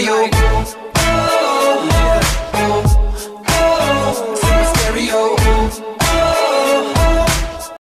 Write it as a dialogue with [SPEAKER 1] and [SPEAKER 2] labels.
[SPEAKER 1] stereo. Oh, oh, oh, oh, oh, oh, oh, oh, oh, oh, oh, oh, oh,